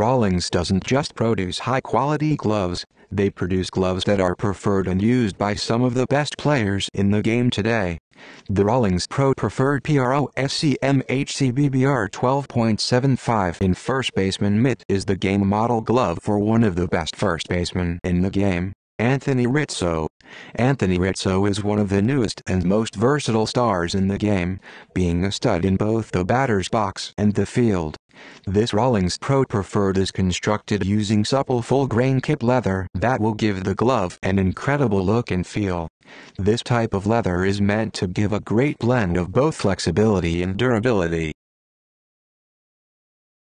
Rawlings doesn't just produce high-quality gloves, they produce gloves that are preferred and used by some of the best players in the game today. The Rawlings Pro Preferred PRO SCMHCBBR 12.75 in first baseman mitt is the game model glove for one of the best first basemen in the game, Anthony Rizzo. Anthony Rizzo is one of the newest and most versatile stars in the game, being a stud in both the batter's box and the field. This Rawlings Pro Preferred is constructed using supple full-grain kip leather that will give the glove an incredible look and feel. This type of leather is meant to give a great blend of both flexibility and durability.